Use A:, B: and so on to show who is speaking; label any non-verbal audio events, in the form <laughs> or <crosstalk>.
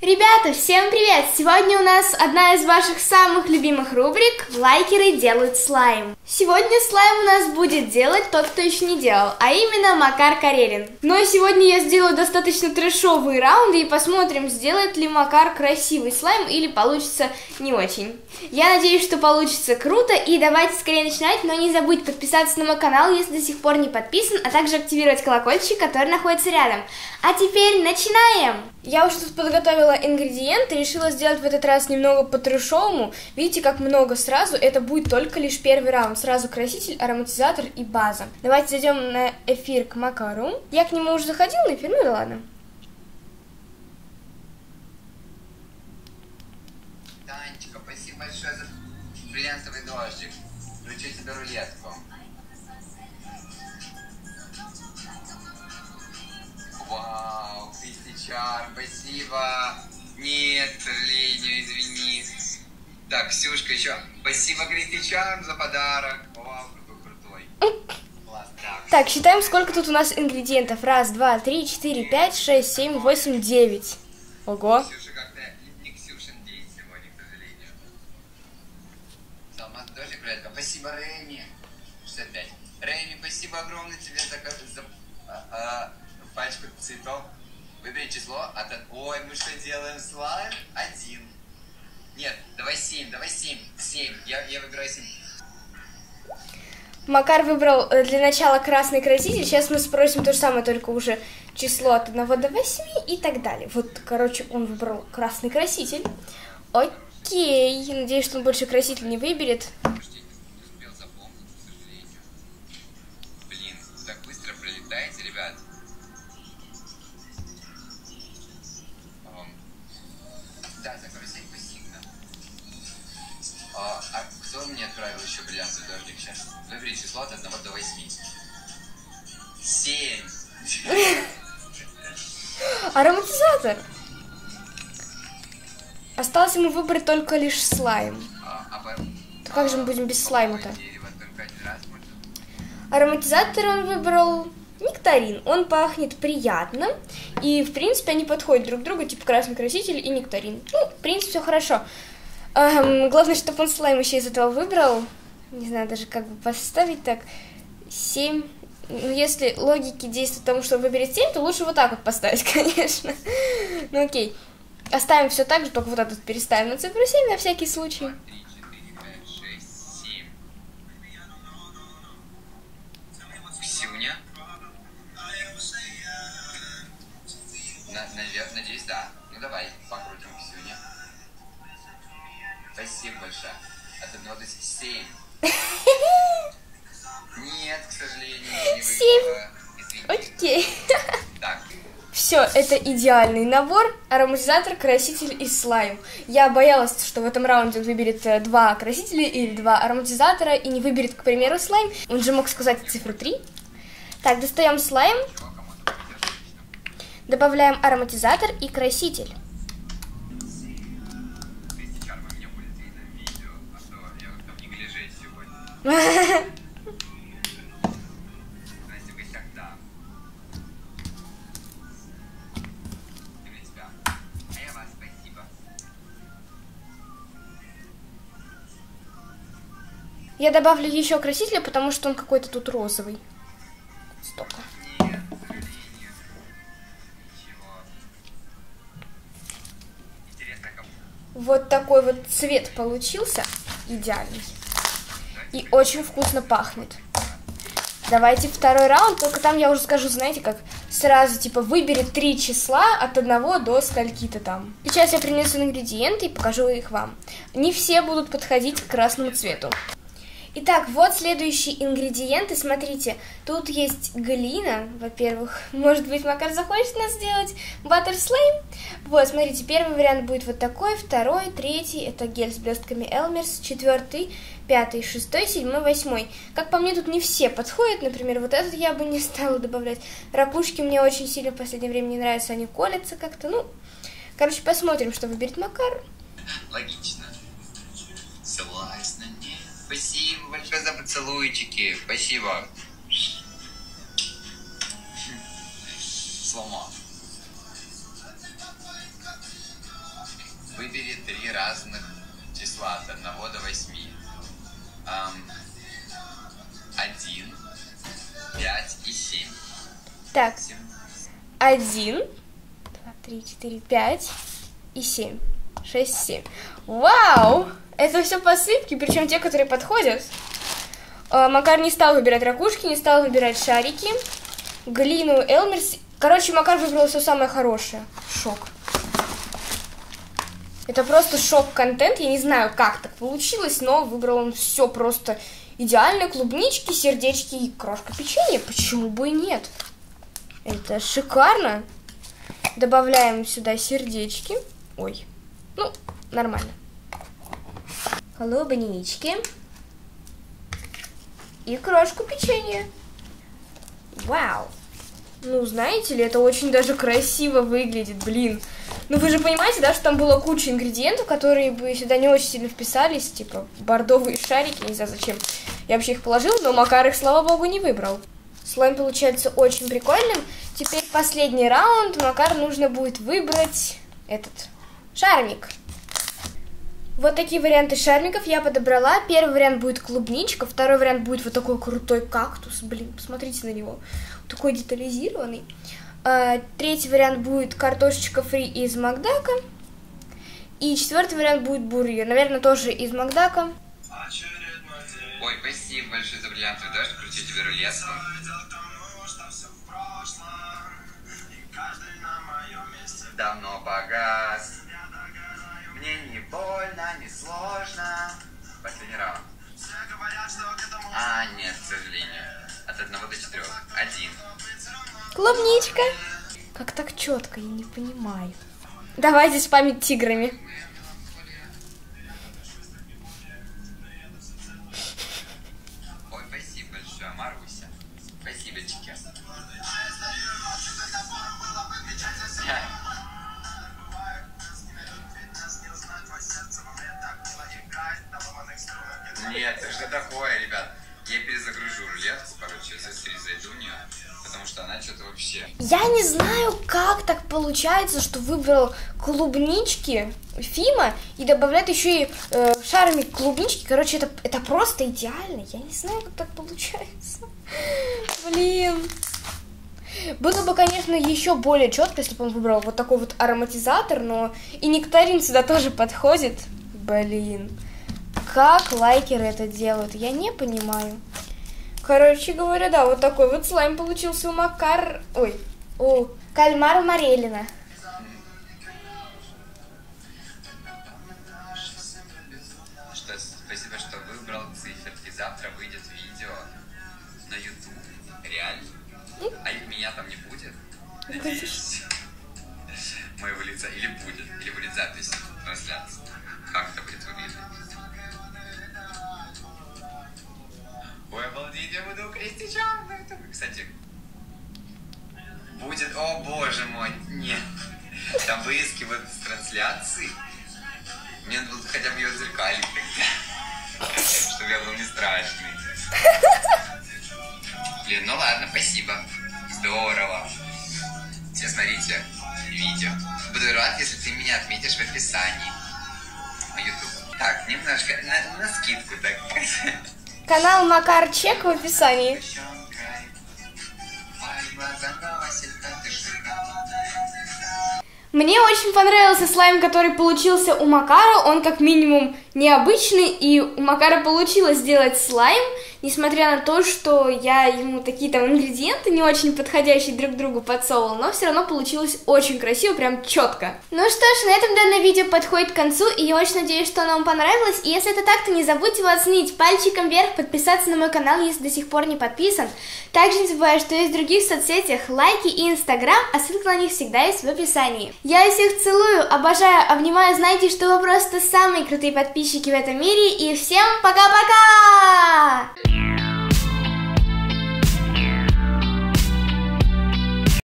A: Ребята, всем привет! Сегодня у нас одна из ваших самых любимых рубрик «Лайкеры делают слайм». Сегодня слайм у нас будет делать тот, кто еще не делал, а именно Макар Карелин. Но сегодня я сделаю достаточно трэшовые раунды и посмотрим, сделает ли Макар красивый слайм или получится не очень. Я надеюсь, что получится круто, и давайте скорее начинать, но не забудь подписаться на мой канал, если до сих пор не подписан, а также активировать колокольчик, который находится рядом. А теперь начинаем! Я уже тут подготовила ингредиенты, решила сделать в этот раз немного по-трешовому. Видите, как много сразу, это будет только лишь первый раунд. Сразу краситель, ароматизатор и база. Давайте зайдем на эфир к Макару. Я к нему уже заходила на эфир, ну да ладно.
B: Танечка, спасибо большое за бриллиантовый дождик. Включу рулетку. Кристичар, спасибо. Нет, к сожалению, извини. Так, Ксюшка, еще. Спасибо, Кристичар, за подарок. Вау, какой крутой. Класс, так.
A: Так, считаем, сколько тут у нас ингредиентов. Раз, два, три, четыре, пять, шесть, семь, восемь, девять. Ого.
B: Ксюша как-то не Ксюшин день сегодня, к сожалению. Салмат тоже рулетка. Спасибо, Рэми. 65. Рэми, спасибо огромное тебе за, за а, а, пачку цветов. Выбери число. От... Ой, мы что делаем? Слайм? Один. Нет, давай семь, давай семь. Семь. Я, я выбираю семь.
A: Макар выбрал э, для начала красный краситель. Сейчас мы спросим то же самое, только уже число от 1 до 8 и так далее. Вот, короче, он выбрал красный краситель. Окей. Надеюсь, что он больше краситель не выберет.
B: Подожди, Выбери число от 1 до 8. 7. <laughs>
A: Ароматизатор. Осталось ему выбрать только лишь слайм.
B: А, а
A: То как же мы будем без слайма-то? Ароматизатор он выбрал нектарин. Он пахнет приятно. И, в принципе, они подходят друг к другу, типа красный краситель и нектарин. Ну, в принципе, все хорошо. Эм, главное, чтобы он слайм еще из этого выбрал. Не знаю даже, как бы поставить так. 7. Ну, если логики действуют тому, что он выберет 7, то лучше вот так вот поставить, <laughs> конечно. Ну, окей. Оставим все так же, только вот этот переставим на цифру 7 на всякий случай.
B: 3, 4, 5, 6, 7. Ксюня? На, навер- надеюсь, да. Ну давай, покрутим Ксюня. Спасибо большое. От 1 до 7. Нет, к сожалению, не
A: Семь. Окей.
B: Так,
A: Все, это идеальный набор. Ароматизатор, краситель и слайм. Я боялась, что в этом раунде он выберет э, два красителя или два ароматизатора и не выберет, к примеру, слайм. Он же мог сказать цифру 3. Так, достаем слайм, добавляем ароматизатор и краситель.
B: Я
A: добавлю еще красителя, потому что он какой-то тут розовый. Столько. Вот такой вот цвет получился. Идеальный. И очень вкусно пахнет. Давайте второй раунд, только там я уже скажу, знаете, как сразу, типа, выбери три числа от одного до скольки-то там. Сейчас я принесу ингредиенты и покажу их вам. Не все будут подходить к красному цвету. Итак, вот следующие ингредиенты. Смотрите, тут есть глина, во-первых. <laughs> Может быть, Макар захочет нас сделать баттер слейм? Вот, смотрите, первый вариант будет вот такой, второй, третий, это гель с блестками Элмерс, четвертый, пятый, шестой, седьмой, восьмой. Как по мне, тут не все подходят. Например, вот этот я бы <laughs> не стала добавлять. Ракушки мне очень сильно в последнее время не нравятся, они колятся как-то. Ну, короче, посмотрим, что выберет Макар.
B: Логично. Согласна. Спасибо большое за поцелуйчики. Спасибо. Слома. выбери три разных числа от 1 до 8. Ам, 1, 5 и 7.
A: Так,
B: Семь.
A: один, два, три, четыре, пять и семь. Шесть, семь. Вау! Это все посыпки, причем те, которые подходят. А, Макар не стал выбирать ракушки, не стал выбирать шарики, глину, Элмерс. Короче, Макар выбрал все самое хорошее. Шок. Это просто шок-контент. Я не знаю, как так получилось, но выбрал он все просто идеально. Клубнички, сердечки и крошка печенья. Почему бы и нет? Это шикарно. Добавляем сюда сердечки. Ой, ну, нормально. Клубнички. И крошку печенья. Вау. Ну, знаете ли, это очень даже красиво выглядит, блин. Ну, вы же понимаете, да, что там было куча ингредиентов, которые бы сюда не очень сильно вписались, типа бордовые шарики, не знаю зачем. Я вообще их положил, но Макар их, слава богу, не выбрал. Слайм получается очень прикольным. Теперь последний раунд. Макар нужно будет выбрать этот шармик. Вот такие варианты шармиков я подобрала. Первый вариант будет клубничка, второй вариант будет вот такой крутой кактус. Блин, посмотрите на него. Такой детализированный. А, Третий вариант будет картошечка фри из Макдака. И четвертый вариант будет бургер. Наверное, тоже из Макдака.
B: Ой, спасибо большое за бриллиантовый дождь. Крути тебе рулетку. Давно погас. Больно, не сложно. Последний раунд. А, нет, к сожалению. От одного до четырех. Один.
A: Клубничка. Как так четко, я не понимаю. Давайте спамить тиграми.
B: Нет, это что такое, ребят? Я перезагружу рулетку, короче, сейчас перезайду в нее, потому что она что-то вообще...
A: Я не знаю, как так получается, что выбрал клубнички Фима и добавляет еще и э, шармик клубнички. Короче, это, это просто идеально. Я не знаю, как так получается. <laughs> Блин. Было бы, конечно, еще более четко, если бы он выбрал вот такой вот ароматизатор, но и нектарин сюда тоже подходит. Блин. Как лайкеры это делают, я не понимаю. Короче говоря, да, вот такой вот слайм получился у Макар... Ой, у Кальмара Марелина.
B: Что, спасибо, что выбрал циферки. Завтра выйдет видео на YouTube. Реально. А их меня там не будет? Надеюсь. Моего лица. Или будет. Или будет запись трансляции. Я буду у крестичан на YouTube. Кстати, будет... О, боже мой, нет. Там выискивают с трансляции. Мне надо было хотя бы ее зеркалить тогда. Чтобы я был не страшный. Блин, ну ладно, спасибо. Здорово. Все смотрите видео. Буду рад, если ты меня отметишь в описании на YouTube. Так, немножко на, на скидку так.
A: Канал Макар Чек в описании. Мне очень понравился слайм, который получился у Макара. Он как минимум необычный, и у Макара получилось сделать слайм, несмотря на то, что я ему такие там ингредиенты не очень подходящие друг другу подсовывала, но все равно получилось очень красиво, прям четко. Ну что ж, на этом данное видео подходит к концу, и я очень надеюсь, что оно вам понравилось. И если это так, то не забудьте его оценить пальчиком вверх, подписаться на мой канал, если до сих пор не подписан. Также не забывай, что есть в других соцсетях лайки и инстаграм, а ссылка на них всегда есть в описании. Я всех целую, обожаю, обнимаю, знаете, что вы просто самые крутые подписчики в этом мире, и всем пока-пока!